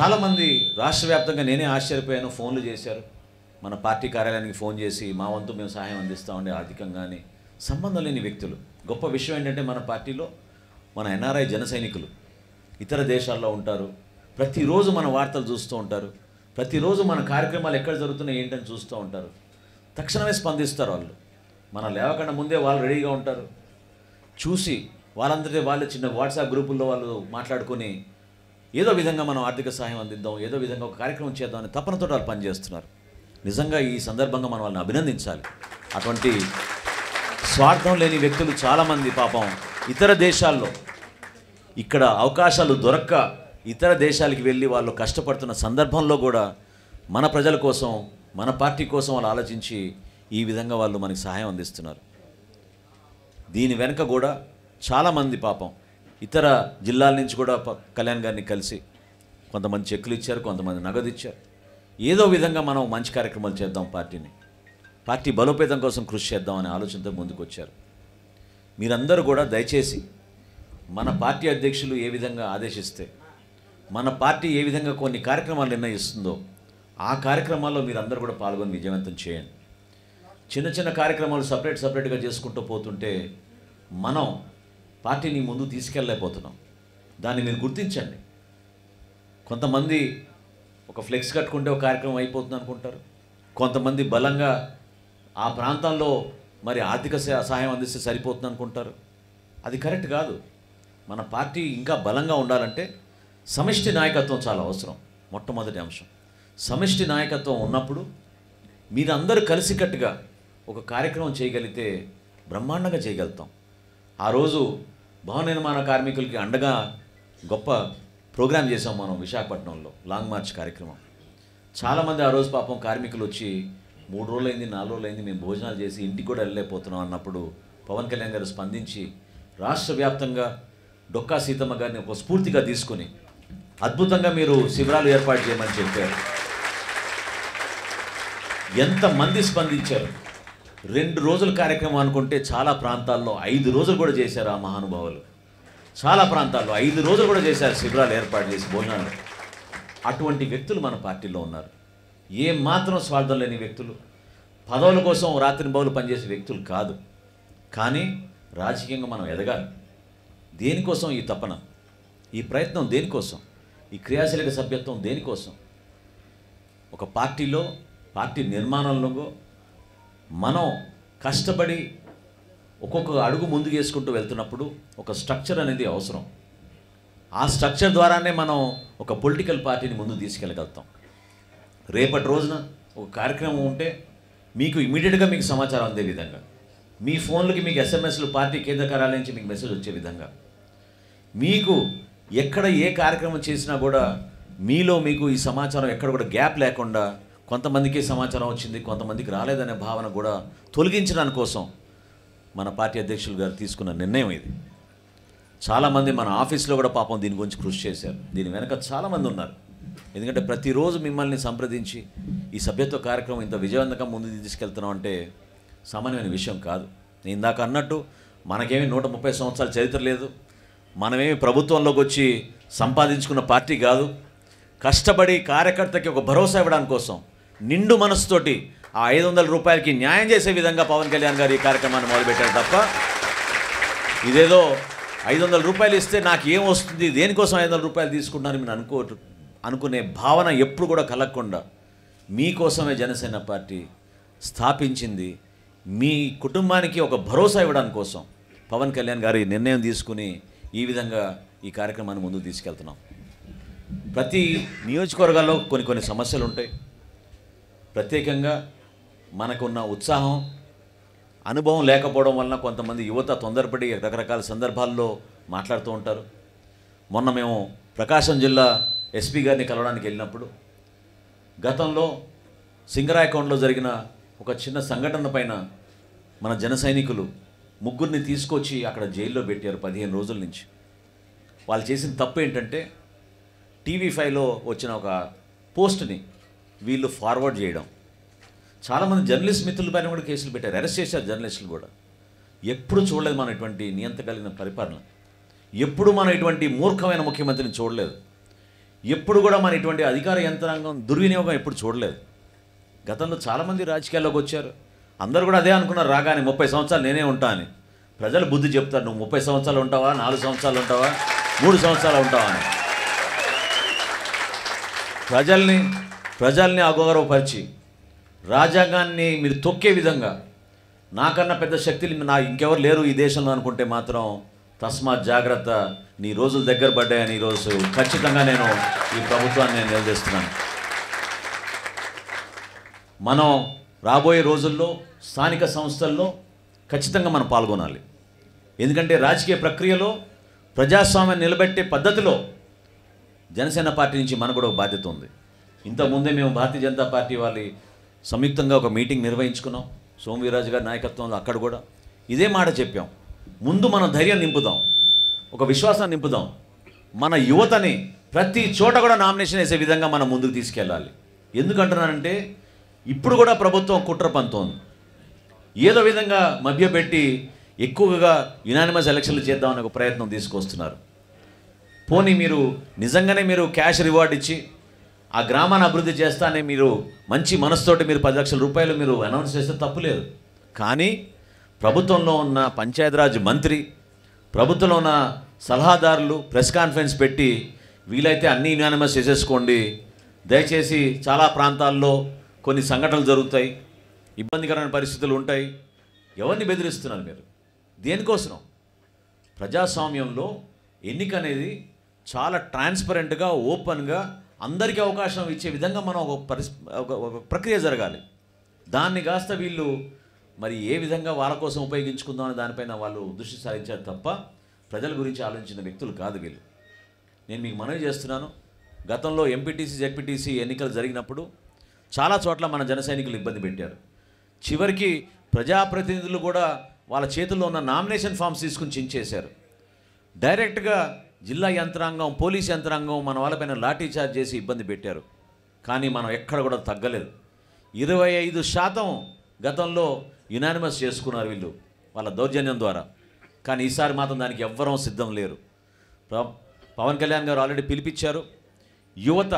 చాలామంది రాష్ట్ర వ్యాప్తంగా నేనే ఆశ్చర్యపోయాను ఫోన్లు చేశారు. మన పార్టీ కార్యాలయానికి ఫోన్ చేసి మా వంతు మేము సహాయం అందిస్తామండి ఆర్థికంగానే సంబంధం లేని వ్యక్తులు. గొప్ప విషయం ఏంటంటే మన పార్టీలో మన ఎన్ఆర్ఐ జన సైనికులు ఇతర దేశాల్లో ఉంటారు. ప్రతిరోజు మన వార్తలు చూస్తూ ఉంటారు. ప్రతిరోజు మన కార్యక్రమాలు ఎక్కడ జరుగుతున్నాయి ఏంటని చూస్తూ ఉంటారు. తక్షణమే స్పందిస్తారు వాళ్ళు. మన లేవకుండా ముందే వాళ్ళు రెడీగా ఉంటారు. చూసి వాళ్ళందరికీ వాళ్ళు చిన్న వాట్సాప్ గ్రూపుల్లో వాళ్ళు మాట్లాడుకొని ఏదో విధంగా మనం ఆర్థిక సహాయం అందిద్దాం ఏదో విధంగా ఒక కార్యక్రమం చేద్దామని తపనతో వాళ్ళు పనిచేస్తున్నారు. నిజంగా ఈ సందర్భంగా మనం వాళ్ళని అభినందించాలి. అటువంటి స్వార్థం లేని వ్యక్తులు చాలామంది పాపం ఇతర దేశాల్లో ఇక్కడ అవకాశాలు దొరక్క ఇతర దేశాలకి వెళ్ళి వాళ్ళు కష్టపడుతున్న సందర్భంలో కూడా మన ప్రజల కోసం మన పార్టీ కోసం వాళ్ళు ఆలోచించి ఈ విధంగా వాళ్ళు మనకి సహాయం అందిస్తున్నారు. దీని వెనుక కూడా చాలామంది పాపం ఇతర జిల్లాల నుంచి కూడా కళ్యాణ్ గారిని కలిసి కొంతమంది చెక్కులు ఇచ్చారు కొంతమంది నగదు ఇచ్చారు. ఏదో విధంగా మనం మంచి కార్యక్రమాలు చేద్దాం పార్టీని. పార్టీ బలోపేతం కోసం కృషి చేద్దాం అనే ఆలోచనతో ముందుకు వచ్చారు మీరందరూ కూడా దయచేసి మన పార్టీ అధ్యక్షులు ఏ విధంగా ఆదేశిస్తే మన పార్టీ ఏ విధంగా కొన్ని కార్యక్రమాలు నిర్ణయిస్తుందో ఆ కార్యక్రమాల్లో మీరందరూ కూడా పాల్గొని విజయవంతం చేయండి. చిన్న చిన్న కార్యక్రమాలు సపరేట్ సపరేట్గా చేసుకుంటూ పోతుంటే మనం పార్టీని ముందు తీసుకెళ్ళలేకపోతున్నాం. దాన్ని మీరు గుర్తించండి. కొంతమంది ఒక ఫ్లెక్స్ కట్టుకుంటే ఒక కార్యక్రమం అయిపోతుంది అనుకుంటారు కొంతమంది బలంగా ఆ ప్రాంతాల్లో మరి ఆర్థిక సహాయం అందిస్తే సరిపోతుంది అనుకుంటారు అది కరెక్ట్ కాదు. మన పార్టీ ఇంకా బలంగా ఉండాలంటే సమిష్టి నాయకత్వం చాలా అవసరం. మొట్టమొదటి అంశం. సమిష్టి నాయకత్వం ఉన్నప్పుడు మీరందరూ కలిసికట్టుగా ఒక కార్యక్రమం చేయగలిగితే బ్రహ్మాండంగా చేయగలుగుతాం. ఆ రోజు భవన నిర్మాణ కార్మికులకి అండగా గొప్ప ప్రోగ్రాం చేసాం మనం విశాఖపట్నంలో లాంగ్ మార్చ్ కార్యక్రమం. చాలామంది ఆ రోజు పాపం కార్మికులు వచ్చి మూడు రోజులైంది నాలుగు రోజులైంది మేము భోజనాలు చేసి ఇంటికి కూడా వెళ్ళలేకపోతున్నాం అన్నప్పుడు పవన్ కళ్యాణ్ గారు స్పందించి రాష్ట్ర వ్యాప్తంగా డొక్కా సీతమ్మ గారిని ఒక స్ఫూర్తిగా తీసుకొని అద్భుతంగా మీరు శిబిరాలు ఏర్పాటు చేయమని చెప్పారు. ఎంతమంది స్పందించారు? రెండు రోజుల కార్యక్రమం అనుకుంటే చాలా ప్రాంతాల్లో ఐదు రోజులు కూడా చేశారు ఆ మహానుభావులు. చాలా ప్రాంతాల్లో ఐదు రోజులు కూడా చేశారు శిబిరాలు ఏర్పాటు చేసి భోజనాలు. అటువంటి వ్యక్తులు మన పార్టీలో ఉన్నారు. ఏ మాత్రం స్వార్థం లేని వ్యక్తులు. పదవుల కోసం రాత్రి బౌలు పనిచేసే వ్యక్తులు కాదు. కానీ రాజకీయంగా మనం ఎదగాలి. దేనికోసం ఈ తపన? ఈ ప్రయత్నం దేనికోసం? ఈ క్రియాశీలక సభ్యత్వం దేనికోసం? ఒక పార్టీలో పార్టీ నిర్మాణంలో మనం కష్టపడి ఒక్కొక్క అడుగు ముందుకు వేసుకుంటూ వెళ్తున్నప్పుడు ఒక స్ట్రక్చర్ అనేది అవసరం. ఆ స్ట్రక్చర్ ద్వారానే మనం ఒక పొలిటికల్ పార్టీని ముందుకు తీసుకెళ్ళగలుగుతాం. రేపటి రోజున ఒక కార్యక్రమం ఉంటే మీకు ఇమీడియట్గా మీకు సమాచారం అందే విధంగా. మీ ఫోన్లకి మీకు ఎస్ఎంఎస్లు పార్టీ కేంద్ర కార్యాలయం నుంచి మీకు మెసేజ్ వచ్చే విధంగా. మీకు ఎక్కడ ఏ కార్యక్రమం చేసినా కూడా మీలో మీకు ఈ సమాచారం ఎక్కడ కూడా గ్యాప్ లేకుండా కొంతమందికి సమాచారం వచ్చింది కొంతమందికి రాలేదనే భావన కూడా తొలగించడానికి కోసం మన పార్టీ అధ్యక్షులు గారు తీసుకున్న నిర్ణయం ఇది. చాలామంది మన ఆఫీస్లో కూడా పాపం దీని గురించి కృషి చేశారు. దీని వెనక చాలామంది ఉన్నారు. ఎందుకంటే ప్రతిరోజు మిమ్మల్ని సంప్రదించి ఈ సభ్యత్వ కార్యక్రమం ఇంత విజయవంతంగా ముందుకు తీసుకెళ్తున్నాం అంటే సామాన్యమైన విషయం కాదు. నేను ఇందాక అన్నట్టు మనకేమి నూట ముప్పై సంవత్సరాల చరిత్ర లేదు. మనమేమి ప్రభుత్వంలోకి వచ్చి సంపాదించుకున్న పార్టీ కాదు. కష్టపడి కార్యకర్తకి ఒక భరోసా ఇవ్వడానికి కోసం నిండు మనసుతోటి ఆ ఐదు వందల రూపాయలకి న్యాయం చేసే విధంగా పవన్ కళ్యాణ్ గారు ఈ కార్యక్రమాన్ని మొదలుపెట్టారు తప్ప ఇదేదో ఐదు వందల రూపాయలు ఇస్తే నాకు ఏం వస్తుంది? దేనికోసం ఐదు వందల రూపాయలు తీసుకుంటున్నారని మీరు అనుకో అనుకునే భావన ఎప్పుడు కూడా కలగకుండా మీకోసమే జనసేన పార్టీ స్థాపించింది. మీ కుటుంబానికి ఒక భరోసా ఇవ్వడానికి కోసం పవన్ కళ్యాణ్ గారు నిర్ణయం తీసుకుని ఈ విధంగా ఈ కార్యక్రమాన్ని ముందుకు తీసుకెళ్తున్నాం. ప్రతి నియోజకవర్గాల్లో కొన్ని కొన్ని సమస్యలు ఉంటాయి. ప్రత్యేకంగా మనకున్న ఉత్సాహం అనుభవం లేకపోవడం వలన కొంతమంది యువత తొందరపడి రకరకాల సందర్భాల్లో మాట్లాడుతూ ఉంటారు. మొన్న మేము ప్రకాశం జిల్లా ఎస్పీ గారిని కలవడానికి వెళ్ళినప్పుడు గతంలో సింగరాయకొండలో జరిగిన ఒక చిన్న సంఘటన పైన మన జన సైనికులు ముగ్గురిని తీసుకొచ్చి అక్కడ జైల్లో పెట్టారు పదిహేను రోజుల నుంచి. వాళ్ళు చేసిన తప్పు ఏంటంటే టీవీ ఫైవ్లో వచ్చిన ఒక పోస్ట్ని వీళ్ళు ఫార్వర్డ్ చేయడం. చాలామంది జర్నలిస్ట్ మిత్రుల పైన కూడా కేసులు పెట్టారు. అరెస్ట్ చేశారు జర్నలిస్టులు కూడా. ఎప్పుడు చూడలేదు మనం ఇటువంటి నియంత కలిగిన పరిపాలన. ఎప్పుడు మనం ఇటువంటి మూర్ఖమైన ముఖ్యమంత్రిని చూడలేదు. ఎప్పుడు కూడా మన ఇటువంటి అధికార యంత్రాంగం దుర్వినియోగం ఎప్పుడు చూడలేదు. గతంలో చాలామంది రాజకీయాల్లోకి వచ్చారు. అందరూ కూడా అదే అనుకున్నారు రాగానే ముప్పై సంవత్సరాలు నేనే ఉంటా అని. ప్రజలు బుద్ధి చెప్తారు నువ్వు ముప్పై సంవత్సరాలు ఉంటావా నాలుగు సంవత్సరాలు ఉంటావా మూడు సంవత్సరాలు ఉంటావా అని. ప్రజల్ని ప్రజల్ని అగౌరవపరిచి రాజ్యాంగాన్ని మీరు తొక్కే విధంగా నాకన్నా పెద్ద శక్తులు నా ఇంకెవరు లేరు ఈ దేశంలో అనుకుంటే మాత్రం తస్మాత్ జాగ్రత్త నీ రోజులు దగ్గర పడ్డాయని ఈరోజు ఖచ్చితంగా నేను ఈ ప్రభుత్వాన్ని నేను నిలదీస్తున్నాను. మనం రాబోయే రోజుల్లో స్థానిక సంస్థల్లో ఖచ్చితంగా మనం పాల్గొనాలి. ఎందుకంటే రాజకీయ ప్రక్రియలో ప్రజాస్వామ్యం నిలబెట్టే పద్ధతిలో జనసేన పార్టీ నుంచి మనకు కూడా ఒక బాధ్యత ఉంది. ఇంతకుముందే మేము భారతీయ జనతా పార్టీ వాళ్ళు సంయుక్తంగా ఒక మీటింగ్ నిర్వహించుకున్నాం. సోమవీరాజు గారి నాయకత్వంలో అక్కడ కూడా ఇదే మాట చెప్పాం. ముందు మనం ధైర్యం నింపుదాం. ఒక విశ్వాసాన్ని నింపుదాం. మన యువతని ప్రతి చోట కూడా నామినేషన్ వేసే విధంగా మనం ముందుకు తీసుకెళ్ళాలి. ఎందుకంటున్నానంటే ఇప్పుడు కూడా ప్రభుత్వం కుట్ర పంతోంది. ఏదో విధంగా మభ్యపెట్టి ఎక్కువగా యునానిమస్ ఎలక్షన్లు చేద్దామని ఒక ప్రయత్నం తీసుకొస్తున్నారు. పోనీ మీరు నిజంగానే మీరు క్యాష్ రివార్డ్ ఇచ్చి ఆ గ్రామాన్ని అభివృద్ధి చేస్తానే మీరు మంచి మనసుతోటి మీరు పది లక్షల రూపాయలు మీరు అనౌన్స్ చేస్తే తప్పులేదు. కానీ ప్రభుత్వంలో ఉన్న పంచాయతీరాజ్ మంత్రి ప్రభుత్వంలో ఉన్న సలహాదారులు ప్రెస్ కాన్ఫరెన్స్ పెట్టి వీలైతే అన్ని యునానిమస్ చేసేసుకోండి. దయచేసి చాలా ప్రాంతాల్లో కొన్ని సంఘటనలు జరుగుతాయి ఇబ్బందికరమైన పరిస్థితులు ఉంటాయి. ఎవరిని బెదిరిస్తున్నారు మీరు? దేనికోసం ప్రజాస్వామ్యంలో ఎన్నిక అనేది చాలా ట్రాన్స్పరెంట్గా ఓపెన్గా అందరికీ అవకాశం ఇచ్చే విధంగా మనం ఒక పరిస్ ఒక ఒక ప్రక్రియ జరగాలి. దాన్ని కాస్త వీళ్ళు మరి ఏ విధంగా వాళ్ళ కోసం ఉపయోగించుకుందాం అనే దానిపైన వాళ్ళు దృష్టి సారించారు తప్ప ప్రజల గురించి ఆలోచించిన వ్యక్తులు కాదు వీళ్ళు. నేను మీకు మనవి చేస్తున్నాను. గతంలో ఎంపీటీసీ జెడ్పీటీసీ ఎన్నికలు జరిగినప్పుడు చాలా చోట్ల మన జన సైనికులు ఇబ్బంది పెట్టారు. చివరికి ప్రజాప్రతినిధులు కూడా వాళ్ళ చేతుల్లో ఉన్న నామినేషన్ ఫామ్స్ తీసుకుని చించేశారు. డైరెక్ట్గా జిల్లా యంత్రాంగం పోలీస్ యంత్రాంగం మన వాళ్ళపైన లాఠీ చార్జ్ చేసి ఇబ్బంది పెట్టారు. కానీ మనం ఎక్కడ కూడా తగ్గలేదు. ఇరవై ఐదు శాతం గతంలో యునానిమస్ చేసుకున్నారు వీళ్ళు వాళ్ళ దౌర్జన్యం ద్వారా. కానీ ఈసారి మాత్రం దానికి ఎవ్వరం సిద్ధం లేరు. పవన్ కళ్యాణ్ గారు ఆల్రెడీ పిలిపించారు. యువత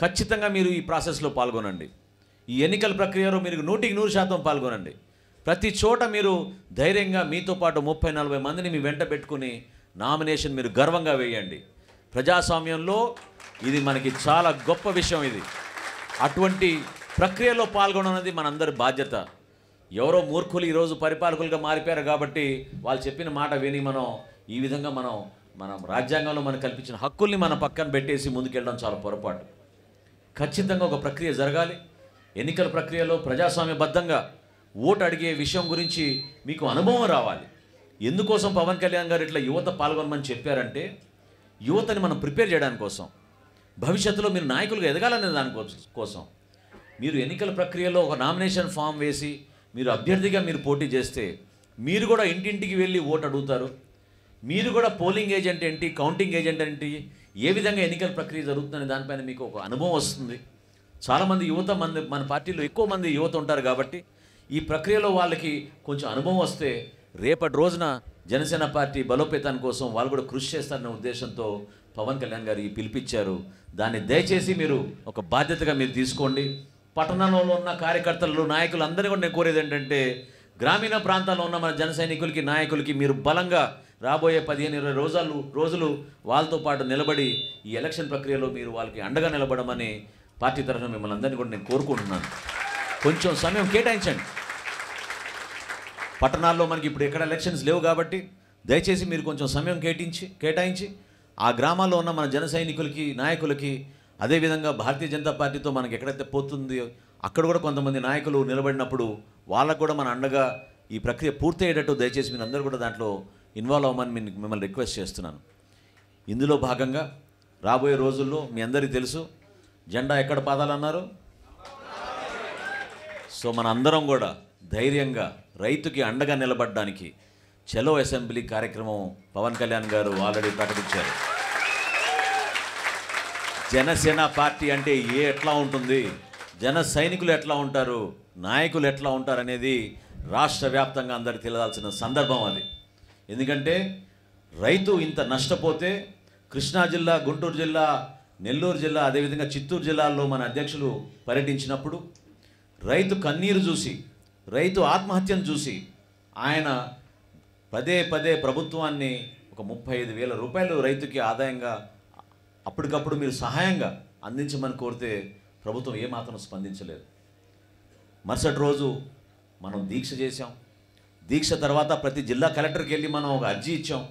ఖచ్చితంగా మీరు ఈ ప్రాసెస్లో పాల్గొనండి. ఈ ఎన్నికల ప్రక్రియలో మీరు నూటికి నూరు శాతం పాల్గొనండి. ప్రతి చోట మీరు ధైర్యంగా మీతో పాటు ముప్పై నలభై మందిని మీ వెంట పెట్టుకుని నామినేషన్ మీరు గర్వంగా వేయండి. ప్రజాస్వామ్యంలో ఇది మనకి చాలా గొప్ప విషయం ఇది. అటువంటి ప్రక్రియలో పాల్గొనన్నది మనందరి బాధ్యత. ఎవరో మూర్ఖులు ఈరోజు పరిపాలకులుగా మారిపోయారు కాబట్టి వాళ్ళు చెప్పిన మాట విని మనం ఈ విధంగా మనం మనం రాజ్యాంగంలో మనకు కల్పించిన హక్కుల్ని మన పక్కన పెట్టేసి ముందుకెళ్ళడం చాలా పొరపాటు. ఖచ్చితంగా ఒక ప్రక్రియ జరగాలి. ఎన్నికల ప్రక్రియలో ప్రజాస్వామ్యబద్ధంగా ఓటు అడిగే విషయం గురించి మీకు అనుభవం రావాలి. ఎందుకోసం పవన్ కళ్యాణ్ గారు ఇట్లా యువత పాల్గొనమని చెప్పారంటే యువతని మనం ప్రిపేర్ చేయడానికి కోసం భవిష్యత్తులో మీరు నాయకులుగా ఎదగాలనే దానికో కోసం. మీరు ఎన్నికల ప్రక్రియలో ఒక నామినేషన్ ఫామ్ వేసి మీరు అభ్యర్థిగా మీరు పోటీ చేస్తే మీరు కూడా ఇంటింటికి వెళ్ళి ఓటు అడుగుతారు. మీరు కూడా పోలింగ్ ఏజెంట్ ఏంటి కౌంటింగ్ ఏజెంట్ ఏంటి ఏ విధంగా ఎన్నికల ప్రక్రియ జరుగుతుందనే దానిపైన మీకు ఒక అనుభవం వస్తుంది. చాలామంది యువత మంది మన పార్టీలో ఎక్కువ మంది యువత ఉంటారు కాబట్టి ఈ ప్రక్రియలో వాళ్ళకి కొంచెం అనుభవం వస్తే రేపటి రోజున జనసేన పార్టీ బలోపేతాని కోసం వాళ్ళు కూడా కృషి చేస్తారనే ఉద్దేశంతో పవన్ కళ్యాణ్ గారు ఈ పిలిపించారు. దాన్ని దయచేసి మీరు ఒక బాధ్యతగా మీరు తీసుకోండి. పట్టణంలో ఉన్న కార్యకర్తలు నాయకులు అందరినీ కూడా నేను కోరేది ఏంటంటే గ్రామీణ ప్రాంతాల్లో ఉన్న మన జన సైనికులకి నాయకులకి మీరు బలంగా రాబోయే పదిహేను ఇరవై రోజులు రోజులు వాళ్ళతో పాటు నిలబడి ఈ ఎలక్షన్ ప్రక్రియలో మీరు వాళ్ళకి అండగా నిలబడమని పార్టీ తరఫున మిమ్మల్ని అందరినీ కూడా నేను కోరుకుంటున్నాను. కొంచెం సమయం కేటాయించండి. పట్టణాల్లో మనకి ఇప్పుడు ఎక్కడ ఎలక్షన్స్ లేవు కాబట్టి దయచేసి మీరు కొంచెం సమయం కేటించి కేటాయించి ఆ గ్రామాల్లో ఉన్న మన జన సైనికులకి నాయకులకి అదేవిధంగా భారతీయ జనతా పార్టీతో మనకి ఎక్కడైతే పోతుంది అక్కడ కూడా కొంతమంది నాయకులు నిలబడినప్పుడు వాళ్ళకు కూడా మన అండగా ఈ ప్రక్రియ పూర్తయ్యేటట్టు దయచేసి మీరు అందరూ కూడా దాంట్లో ఇన్వాల్వ్ అవ్వమని మిమ్మల్ని రిక్వెస్ట్ చేస్తున్నాను. ఇందులో భాగంగా రాబోయే రోజుల్లో మీ అందరికీ తెలుసు జెండా ఎక్కడ పాదాలన్నారు సో మన అందరం కూడా ధైర్యంగా రైతుకి అండగా నిలబడడానికి చలో అసెంబ్లీ కార్యక్రమం పవన్ కళ్యాణ్ గారు ఆల్రెడీ ప్రకటించారు. జనసేన పార్టీ అంటే ఏ ఎట్లా ఉంటుంది? జన సైనికులు ఎట్లా ఉంటారు? నాయకులు ఎట్లా ఉంటారు అనేది రాష్ట్ర వ్యాప్తంగా అందరికి తెలియాల్సిన సందర్భం అది. ఎందుకంటే రైతు ఇంత నష్టపోతే కృష్ణా జిల్లా గుంటూరు జిల్లా నెల్లూరు జిల్లా అదేవిధంగా చిత్తూరు జిల్లాల్లో మన అధ్యక్షులు పర్యటించినప్పుడు రైతు కన్నీరు చూసి రైతు ఆత్మహత్యను చూసి ఆయన పదే పదే ప్రభుత్వాన్ని ఒక ముప్పై ఐదు వేల రూపాయలు రైతుకి ఆదాయంగా అప్పటికప్పుడు మీరు సహాయంగా అందించమని కోరితే ప్రభుత్వం ఏమాత్రం స్పందించలేదు. మరుసటి రోజు మనం దీక్ష చేశాం. దీక్ష తర్వాత ప్రతి జిల్లా కలెక్టర్కి వెళ్ళి మనం ఒక అర్జీ ఇచ్చాం.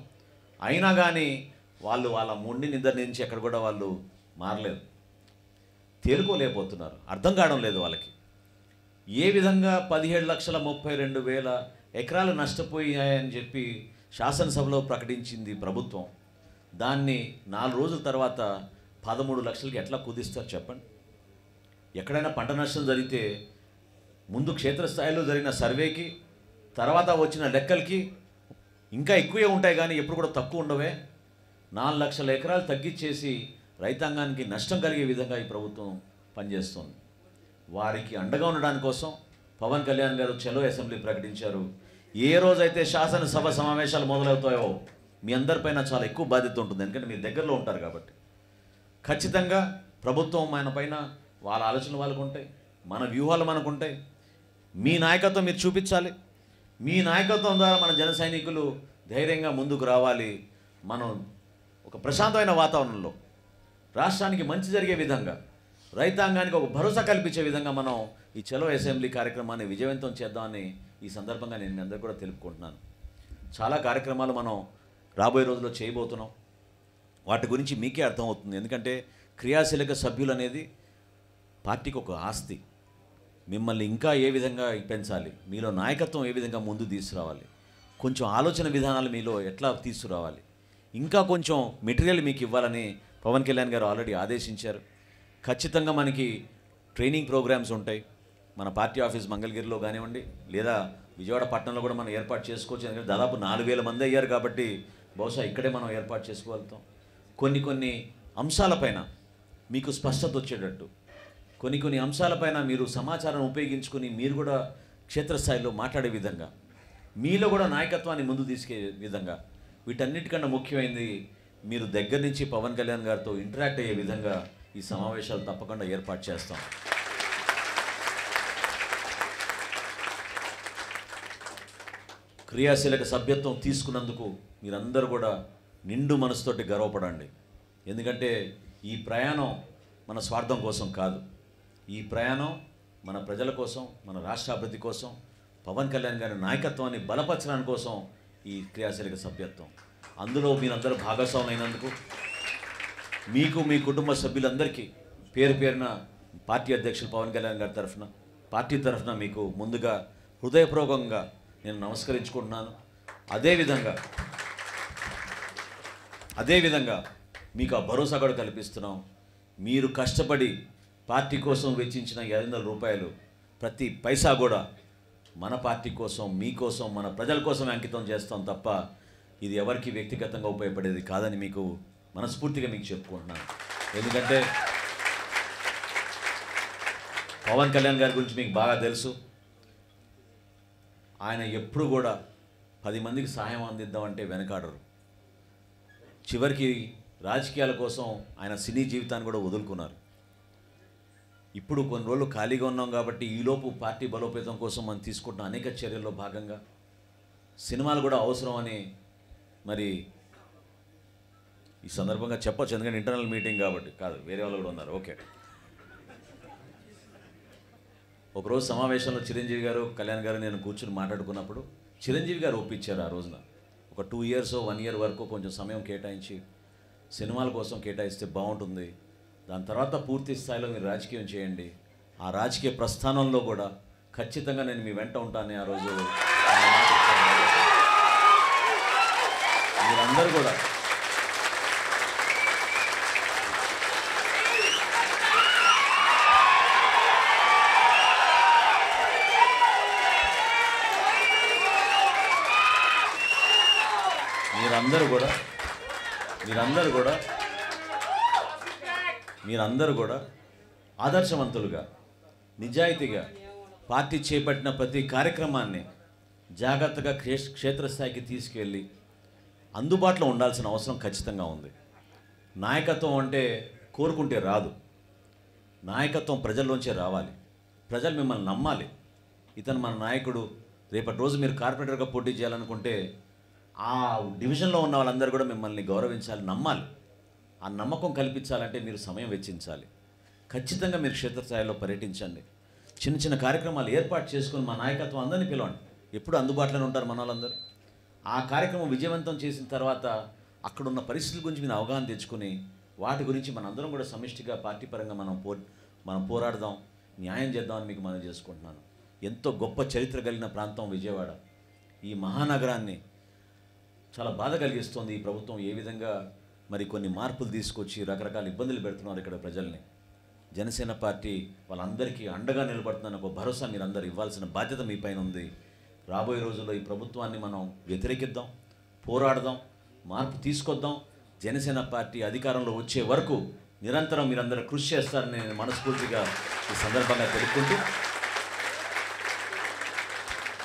అయినా కానీ వాళ్ళు వాళ్ళ మొండి నిద్ర నుంచి ఎక్కడ కూడా వాళ్ళు మారలేదు. తేలుకోలేకపోతున్నారు. అర్థం కావడం లేదు వాళ్ళకి. ఏ విధంగా పదిహేడు లక్షల ముప్పై రెండు వేల ఎకరాలు నష్టపోయాయని చెప్పి శాసనసభలో ప్రకటించింది ప్రభుత్వం. దాన్ని నాలుగు రోజుల తర్వాత పదమూడు లక్షలకి ఎట్లా కుదిస్తారు చెప్పండి? ఎక్కడైనా పంట నష్టం జరిగితే ముందు క్షేత్రస్థాయిలో జరిగిన సర్వేకి తర్వాత వచ్చిన లెక్కలకి ఇంకా ఎక్కువే ఉంటాయి కానీ ఎప్పుడు కూడా తక్కువ ఉండవే. నాలుగు లక్షల ఎకరాలు తగ్గించేసి రైతాంగానికి నష్టం కలిగే విధంగా ఈ ప్రభుత్వం పనిచేస్తుంది. వారికి అండగా ఉండడాని కోసం పవన్ కళ్యాణ్ గారు చలో అసెంబ్లీ ప్రకటించారు. ఏ రోజైతే శాసనసభ సమావేశాలు మొదలవుతాయో మీ అందరిపైన చాలా ఎక్కువ బాధ్యత ఉంటుంది. ఎందుకంటే మీ దగ్గరలో ఉంటారు కాబట్టి. ఖచ్చితంగా ప్రభుత్వం ఆయన పైన వాళ్ళ ఆలోచనలు వాళ్ళకు ఉంటాయి. మన వ్యూహాలు మనకు ఉంటాయి. మీ నాయకత్వం మీరు చూపించాలి. మీ నాయకత్వం ద్వారా మన జన సైనికులు ధైర్యంగా ముందుకు రావాలి. మనం ఒక ప్రశాంతమైన వాతావరణంలో రాష్ట్రానికి మంచి జరిగే విధంగా రైతాంగానికి ఒక భరోసా కల్పించే విధంగా మనం ఈ చలో అసెంబ్లీ కార్యక్రమాన్ని విజయవంతం చేద్దామని ఈ సందర్భంగా నేను మీ అందరికీ కూడా తెలుపుకుంటున్నాను. చాలా కార్యక్రమాలు మనం రాబోయే రోజుల్లో చేయబోతున్నాం. వాటి గురించి మీకే అర్థమవుతుంది. ఎందుకంటే క్రియాశీలక సభ్యులు అనేది పార్టీకి ఒక ఆస్తి. మిమ్మల్ని ఇంకా ఏ విధంగా పెంచాలి? మీలో నాయకత్వం ఏ విధంగా ముందు తీసుకురావాలి? కొంచెం ఆలోచన విధానాలు మీలో ఎట్లా తీసుకురావాలి? ఇంకా కొంచెం మెటీరియల్ మీకు ఇవ్వాలని పవన్ కళ్యాణ్ గారు ఆల్రెడీ ఆదేశించారు. ఖచ్చితంగా మనకి ట్రైనింగ్ ప్రోగ్రామ్స్ ఉంటాయి. మన పార్టీ ఆఫీస్ మంగళగిరిలో కానివ్వండి లేదా విజయవాడ పట్టణంలో కూడా మనం ఏర్పాటు చేసుకోవచ్చు. ఎందుకంటే దాదాపు నాలుగు వేల మంది అయ్యారు కాబట్టి బహుశా ఇక్కడే మనం ఏర్పాటు చేసుకోగలుగుతాం. కొన్ని కొన్ని అంశాలపైన మీకు స్పష్టత వచ్చేటట్టు. కొన్ని కొన్ని అంశాలపైన మీరు సమాచారం ఉపయోగించుకొని మీరు కూడా క్షేత్రస్థాయిలో మాట్లాడే విధంగా మీలో కూడా నాయకత్వాన్ని ముందు తీసుకే విధంగా వీటన్నిటికన్నా ముఖ్యమైనది మీరు దగ్గర నుంచి పవన్ కళ్యాణ్ గారితో ఇంటరాక్ట్ అయ్యే విధంగా ఈ సమావేశాలు తప్పకుండా ఏర్పాటు చేస్తాం. క్రియాశీలక సభ్యత్వం తీసుకున్నందుకు మీరందరూ కూడా నిండు మనసుతోటి గర్వపడండి. ఎందుకంటే ఈ ప్రయాణం మన స్వార్థం కోసం కాదు. ఈ ప్రయాణం మన ప్రజల కోసం మన రాష్ట్ర అభివృద్ధి కోసం పవన్ కళ్యాణ్ గారి నాయకత్వాన్ని బలపరచడానికి కోసం ఈ క్రియాశీలక సభ్యత్వం. అందులో మీరందరూ భాగస్వామైనందుకు మీకు మీ కుటుంబ సభ్యులందరికీ పేరు పేరున పార్టీ అధ్యక్షులు పవన్ కళ్యాణ్ గారి తరఫున పార్టీ తరఫున మీకు ముందుగా హృదయపూర్వకంగా నేను నమస్కరించుకుంటున్నాను. అదేవిధంగా అదేవిధంగా మీకు ఆ భరోసా కూడా కల్పిస్తున్నాం. మీరు కష్టపడి పార్టీ కోసం వెచ్చించిన ఐదు వందల రూపాయలు ప్రతి పైసా కూడా మన పార్టీ కోసం మీకోసం మన ప్రజల కోసం అంకితం చేస్తాం తప్ప ఇది ఎవరికి వ్యక్తిగతంగా ఉపయోగపడేది కాదని మీకు మనస్ఫూర్తిగా మీకు చెప్పుకుంటున్నాను. ఎందుకంటే పవన్ కళ్యాణ్ గారి గురించి మీకు బాగా తెలుసు. ఆయన ఎప్పుడు కూడా పది మందికి సహాయం అందిద్దామంటే వెనకాడరు. చివరికి రాజకీయాల కోసం ఆయన సినీ జీవితాన్ని కూడా వదులుకున్నారు. ఇప్పుడు కొన్ని రోజులు ఖాళీగా ఉన్నాం కాబట్టి ఈలోపు పార్టీ బలోపేతం కోసం మనం తీసుకుంటున్న అనేక చర్యల్లో భాగంగా సినిమాలు కూడా అవసరం అని మరి ఈ సందర్భంగా చెప్పచ్చు. ఎందుకంటే ఇంటర్నల్ మీటింగ్ కాబట్టి కాదు వేరే వాళ్ళు కూడా ఉన్నారు. ఓకే. ఒకరోజు సమావేశంలో చిరంజీవి గారు కళ్యాణ్ గారు నేను కూర్చుని మాట్లాడుకున్నప్పుడు చిరంజీవి గారు ఒప్పించారు ఆ రోజున. ఒక టూ ఇయర్స్ వన్ ఇయర్ వరకు కొంచెం సమయం కేటాయించి సినిమాల కోసం కేటాయిస్తే బాగుంటుంది. దాని తర్వాత పూర్తి స్థాయిలో మీరు రాజకీయం చేయండి. ఆ రాజకీయ ప్రస్థానంలో కూడా ఖచ్చితంగా నేను మీ వెంట ఉంటానని ఆ రోజు మీరందరూ కూడా మీరందరూ కూడా మీరందరూ కూడా మీరందరూ కూడా ఆదర్శవంతులుగా నిజాయితీగా పార్టీ చేపట్టిన ప్రతి కార్యక్రమాన్ని జాగ్రత్తగా క్షే- క్షేత్రస్థాయికి తీసుకెళ్ళి అందుబాటులో ఉండాల్సిన అవసరం ఖచ్చితంగా ఉంది. నాయకత్వం అంటే కోరుకుంటే రాదు. నాయకత్వం ప్రజల్లోంచే రావాలి. ప్రజలు మిమ్మల్ని నమ్మాలి. ఇతను మన నాయకుడు. రేపటి రోజు మీరు కార్పొరేటర్గా పోటీ చేయాలనుకుంటే ఆ డివిజన్లో ఉన్న వాళ్ళందరూ కూడా మిమ్మల్ని గౌరవించాలి నమ్మాలి. ఆ నమ్మకం కల్పించాలంటే మీరు సమయం వెచ్చించాలి. ఖచ్చితంగా మీరు క్షేత్రస్థాయిలో పర్యటించండి. చిన్న చిన్న కార్యక్రమాలు ఏర్పాటు చేసుకుని మా నాయకత్వం అందరినీ పిలవండి. ఎప్పుడు అందుబాటులోనే ఉంటారు మన వాళ్ళందరూ. ఆ కార్యక్రమం విజయవంతం చేసిన తర్వాత అక్కడున్న పరిస్థితుల గురించి మీరు అవగాహన తెచ్చుకుని వాటి గురించి మనందరం కూడా సమిష్టిగా పార్టీ పరంగా మనం పో మనం పోరాడదాం న్యాయం చేద్దామని మీకు మనం చేసుకుంటున్నాను. ఎంతో గొప్ప చరిత్ర కలిగిన ప్రాంతం విజయవాడ. ఈ మహానగరాన్ని చాలా బాధ కలిగిస్తోంది ఈ ప్రభుత్వం. ఏ విధంగా మరి కొన్ని మార్పులు తీసుకొచ్చి రకరకాల ఇబ్బందులు పెడుతున్నారు ఇక్కడ ప్రజల్ని. జనసేన పార్టీ వాళ్ళందరికీ అండగా నిలబడుతుందని ఒక భరోసా మీరందరూ ఇవ్వాల్సిన బాధ్యత మీ పైన ఉంది. రాబోయే రోజుల్లో ఈ ప్రభుత్వాన్ని మనం వ్యతిరేకిద్దాం పోరాడదాం మార్పు తీసుకొద్దాం. జనసేన పార్టీ అధికారంలో వచ్చే వరకు నిరంతరం మీరందరూ కృషి చేస్తారని నేను మనస్ఫూర్తిగా ఈ సందర్భంగా తెలుపుకుంటూ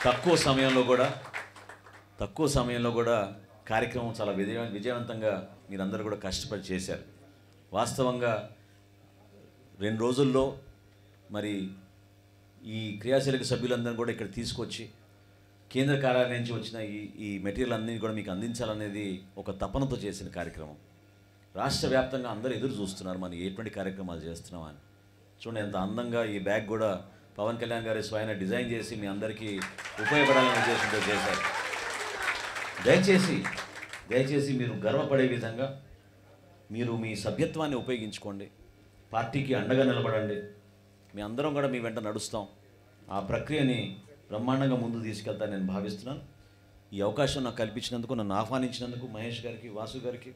తక్కువ సమయంలో కూడా తక్కువ సమయంలో కూడా కార్యక్రమం చాలా విజయ విజయవంతంగా మీరందరూ కూడా కష్టపడి చేశారు. వాస్తవంగా రెండు రోజుల్లో మరి ఈ క్రియాశీలక సభ్యులందరూ కూడా ఇక్కడ తీసుకొచ్చి కేంద్ర కార్యాలయం నుంచి వచ్చిన ఈ ఈ మెటీరియల్ అన్నీ కూడా మీకు అందించాలనేది ఒక తపనతో చేసిన కార్యక్రమం. రాష్ట్ర వ్యాప్తంగా అందరూ ఎదురు చూస్తున్నారు మనం ఎటువంటి కార్యక్రమాలు చేస్తున్నామని చూడండి ఎంత అందంగా ఈ బ్యాగ్ కూడా పవన్ కళ్యాణ్ గారి స్వయంగా డిజైన్ చేసి మీ అందరికీ ఉపయోగపడాలనే ఉద్దేశంతో చేశారు. దయచేసి దయచేసి మీరు గర్వపడే విధంగా మీరు మీ సభ్యత్వాన్ని ఉపయోగించుకోండి. పార్టీకి అండగా నిలబడండి. మీ అందరం కూడా మీ వెంట నడుస్తాం. ఆ ప్రక్రియని బ్రహ్మాండంగా ముందు తీసుకెళ్తాను నేను భావిస్తున్నాను. ఈ అవకాశం నాకు కల్పించినందుకు నన్ను ఆహ్వానించినందుకు మహేష్ గారికి వాసు గారికి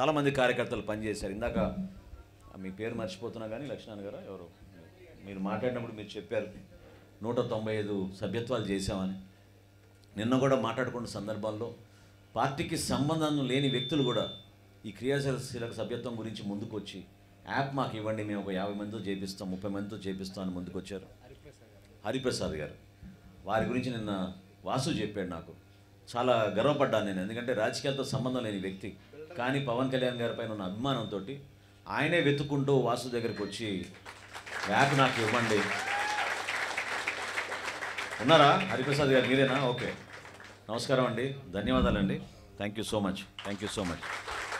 చాలామంది కార్యకర్తలు పనిచేశారు. ఇందాక మీ పేరు మర్చిపోతున్నా కానీ లక్ష్మణ్ గారు ఎవరు? మీరు మాట్లాడినప్పుడు మీరు చెప్పారు నూట తొంభై ఐదు సభ్యత్వాలు చేశామని. నిన్న కూడా మాట్లాడుకున్న సందర్భాల్లో పార్టీకి సంబంధం లేని వ్యక్తులు కూడా ఈ క్రియాశీలక సభ్యత్వం గురించి ముందుకు వచ్చి యాప్ మాకు ఇవ్వండి మేము ఒక యాభై మందితో చేపిస్తాం ముప్పై మందితో చేపిస్తాం అని ముందుకు వచ్చారు హరిప్రసాద్ గారు. వారి గురించి నిన్న వాసు చెప్పాడు నాకు. చాలా గర్వపడ్డాను నేను. ఎందుకంటే రాజకీయాలతో సంబంధం లేని వ్యక్తి. కానీ పవన్ కళ్యాణ్ గారి పైన ఉన్న అభిమానంతో ఆయనే వెతుక్కుంటూ వాసు దగ్గరికి వచ్చి యాప్ నాకు ఇవ్వండి. ఉన్నారా? హరిప్రసాద్ గారు మీరేనా? ఓకే. నమస్కారం అండి. ధన్యవాదాలండి. Thank you so much thank you so much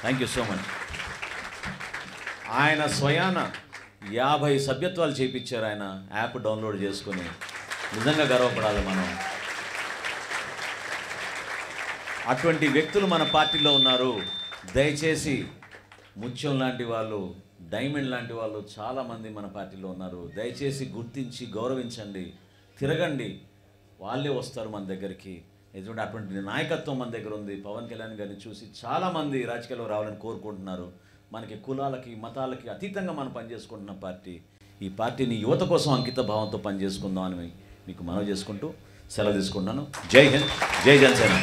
thank you so much ఆయన స్వయాన యాభై సభ్యత్వాలు చేయించారు ఆయన యాప్ డౌన్లోడ్ చేసుకుని. నిజంగా గర్వపడాలి మనం. అటువంటి వ్యక్తులు మన పార్టీలో ఉన్నారు. దయచేసి ముత్యం లాంటి వాళ్ళు డైమండ్ లాంటి వాళ్ళు చాలామంది మన పార్టీలో ఉన్నారు. దయచేసి గుర్తించి గౌరవించండి. తిరగండి. వాళ్ళే వస్తారు మన దగ్గరికి. ఎందుకంటే అటువంటి నాయకత్వం మన దగ్గర ఉంది. పవన్ కళ్యాణ్ గారిని చూసి చాలామంది రాజకీయాల్లో రావాలని కోరుకుంటున్నారు. మనకి కులాలకి మతాలకి అతీతంగా మనం పనిచేసుకుంటున్న పార్టీ. ఈ పార్టీని యువత కోసం అంకిత భావంతో పనిచేసుకుందామని మీకు మనవి చేసుకుంటూ సెలవు తీసుకుంటున్నాను. జై హింద్ జై జనసేన.